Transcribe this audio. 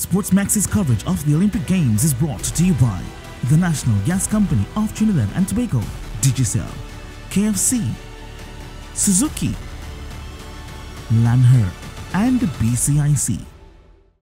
Sportsmax's coverage of the Olympic Games is brought to you by the National Gas Company of Trinidad and Tobago, Digicel, KFC, Suzuki, Lanher, and BCIC.